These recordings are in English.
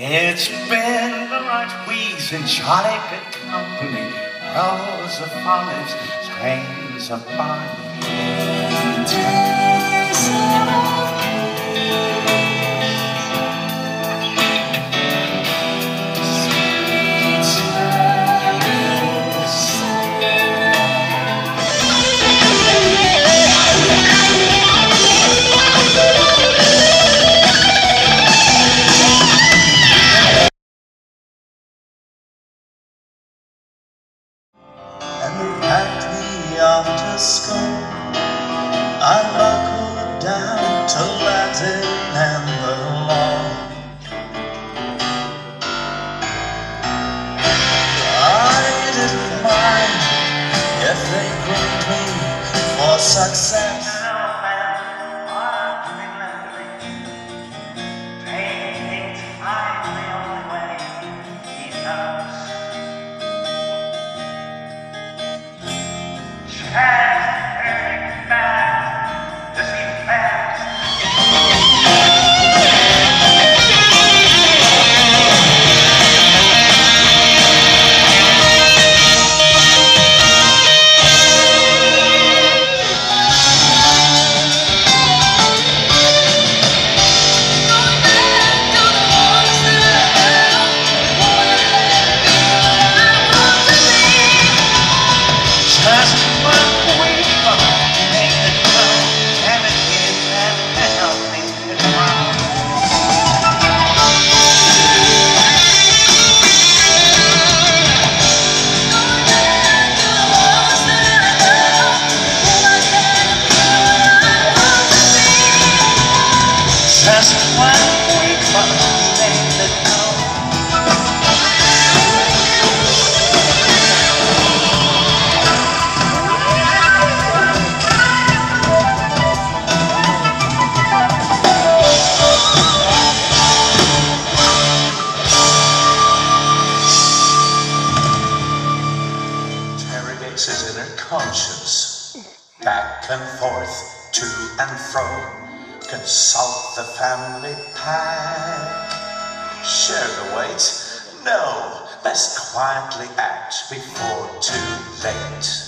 It's been the right week since Charlie could company. Rows of olives, strains of barley. Consult the family pack. Share the weight? No. Best quietly act before too late.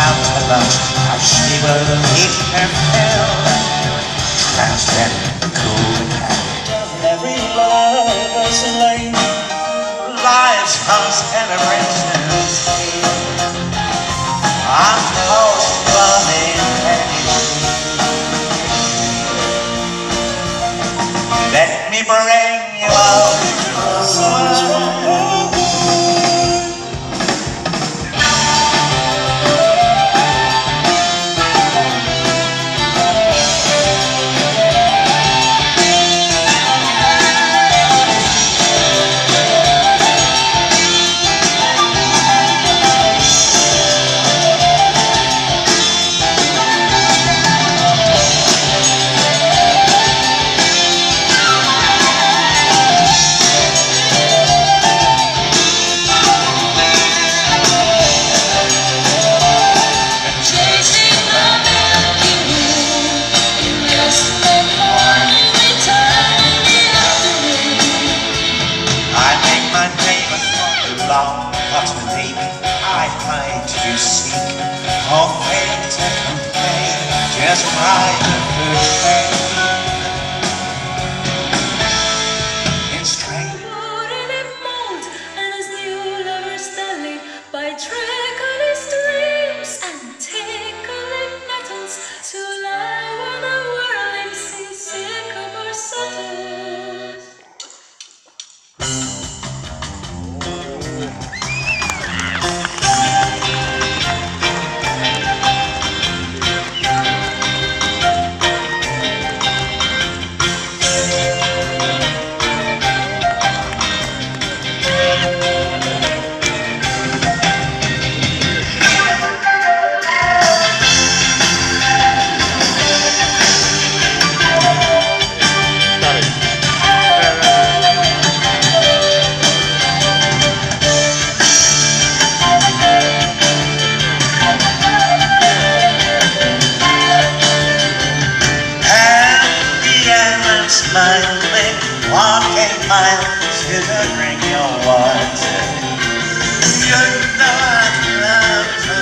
Out to lunch. How she will eat her cool and happy. Every lover's lane. Lives cost generations. I'm post running Let me bring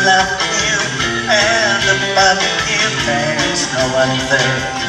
left you and above you there's no one there.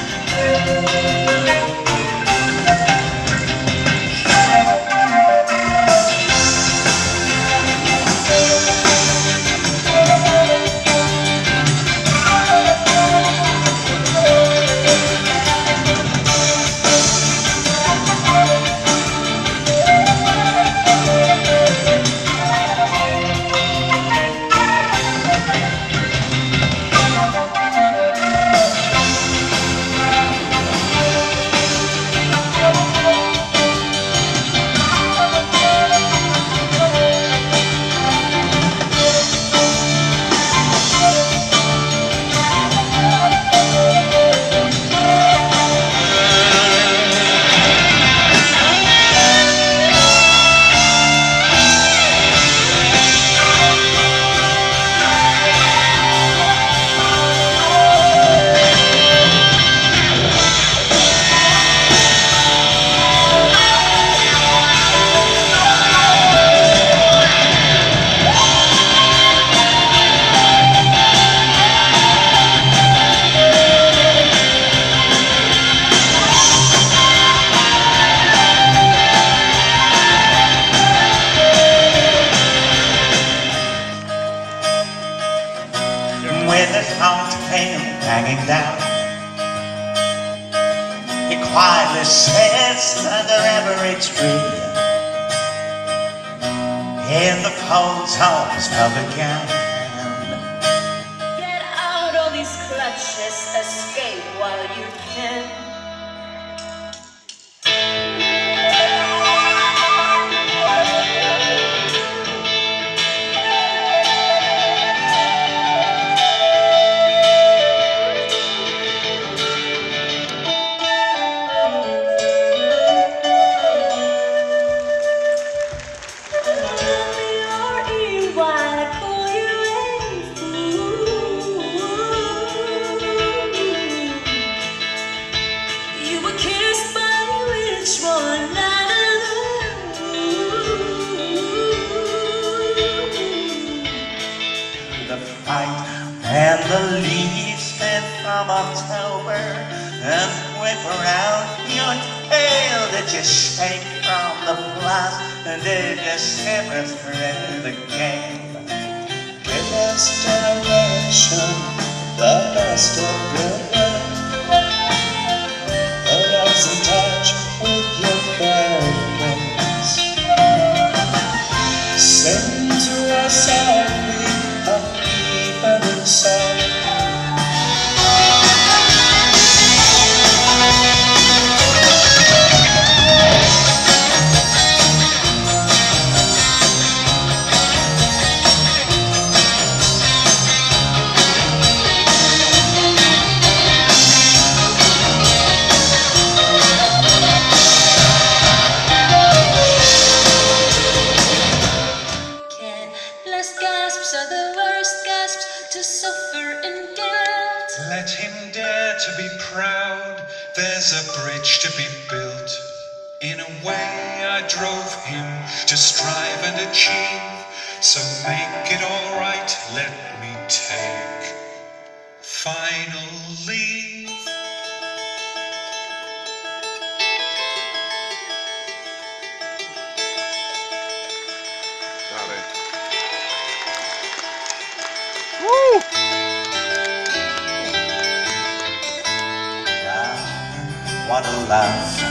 coming down. He quietly sits under every tree in the folds of his velvet gown. Get out of these clutches, escape while you can. crowd, there's a bridge to be built. In a way, I drove him to strive and achieve. So make it alright, let me take final leave. What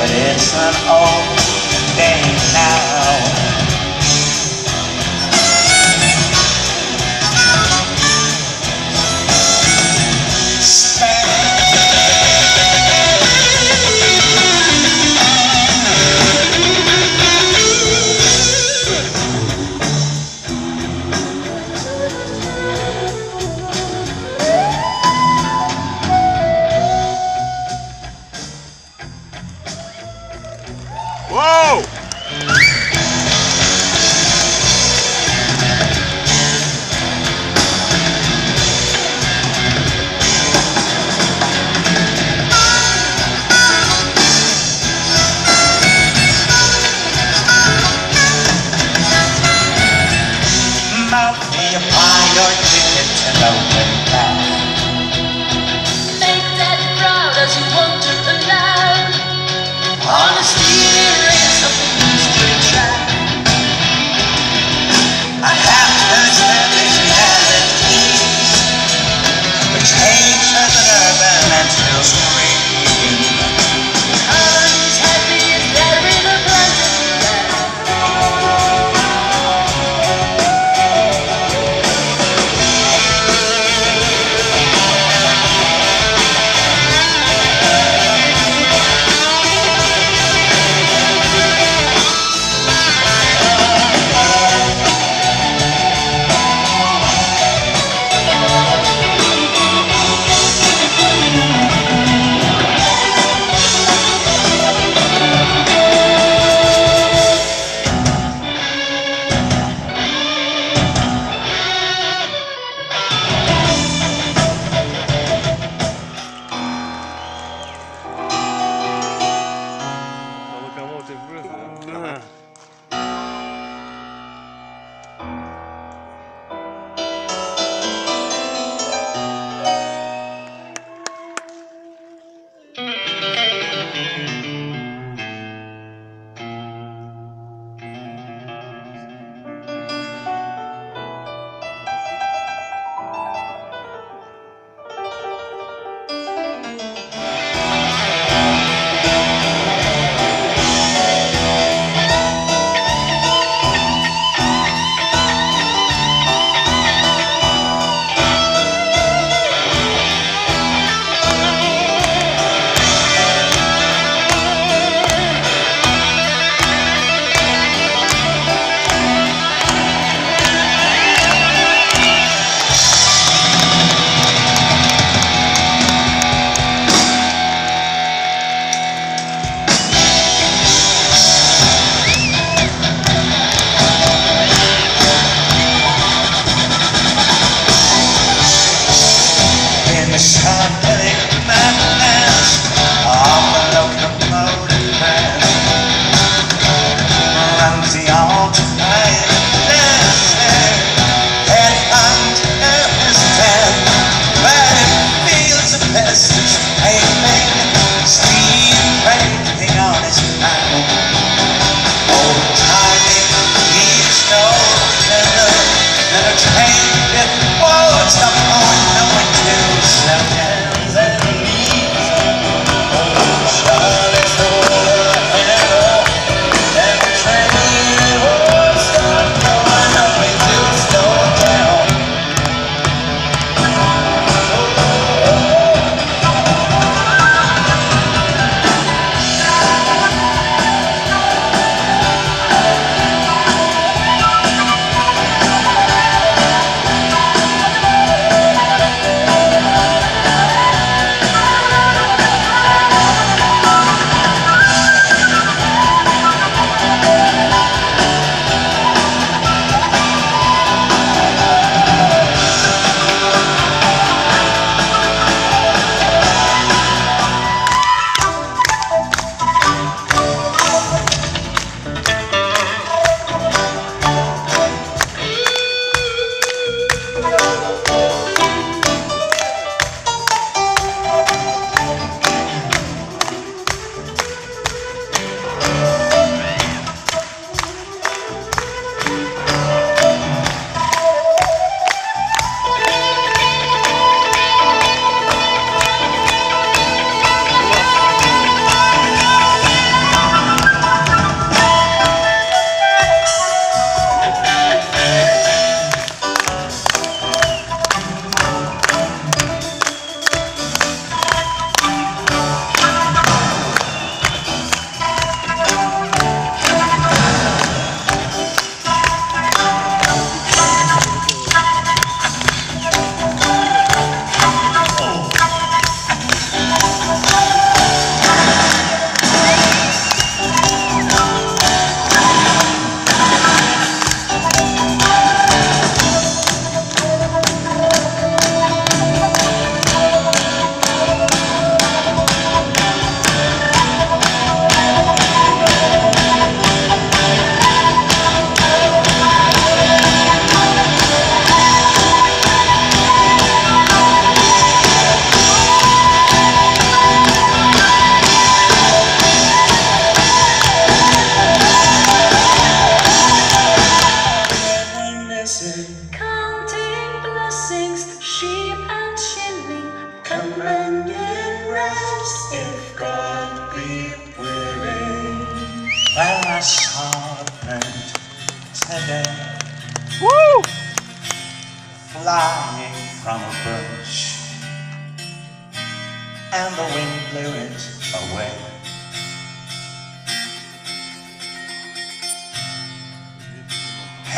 but it's an old day now.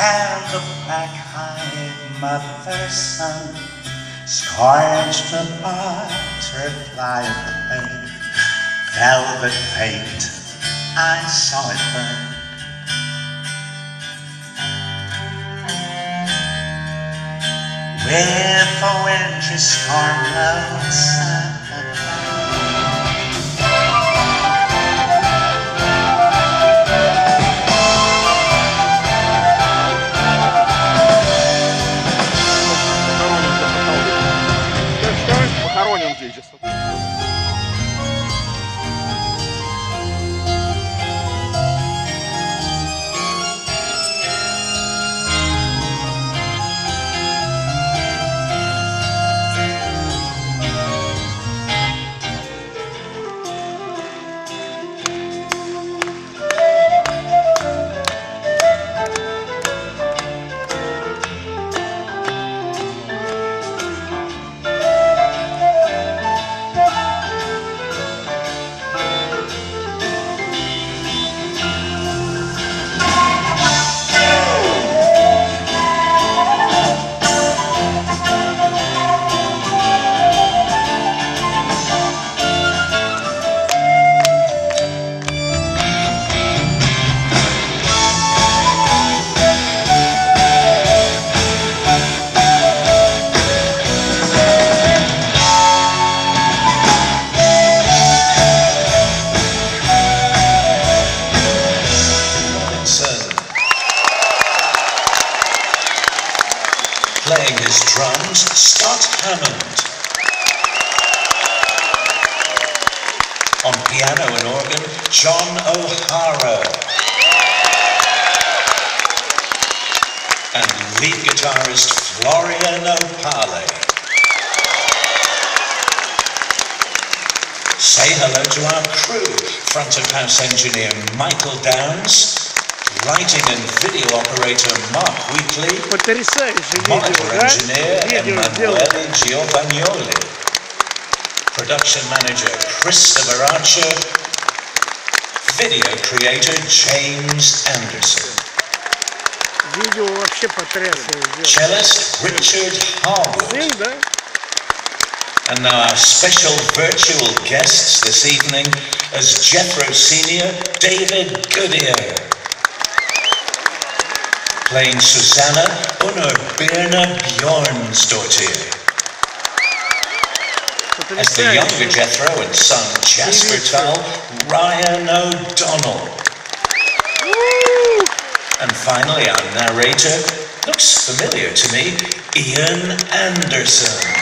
can't look back, hide my person, scorched the butterfly pain, velvet paint, I saw it burn. With a wintry storm, love, sun, Say hello to our crew, front of house engineer Michael Downs, lighting and video operator Mark Wheatley, Потрясающее видео, monitor да? engineer Видео сделано. Emanuele Giovannioli, production manager Christopher Archer, video creator James Anderson, Видео вообще потрясное сделано. cellist Richard Harwood, Сын, да? and our special virtual guests this evening as Jethro Senior, David Goodier. Playing Susanna, Unnur Birna Björnsdóttir. As the younger Jethro and son Jasper Tull, Ryan O'Donnell. And finally, our narrator, looks familiar to me, Ian Anderson.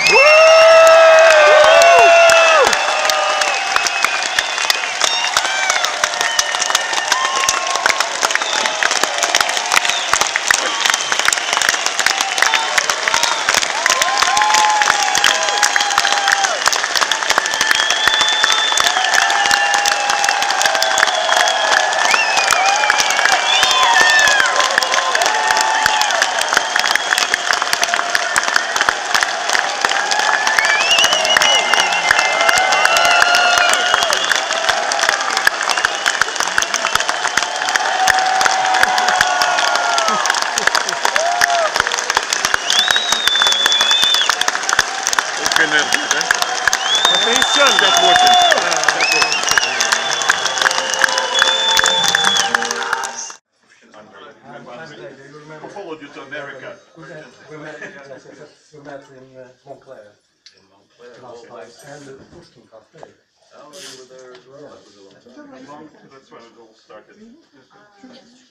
Oh, you were there as well.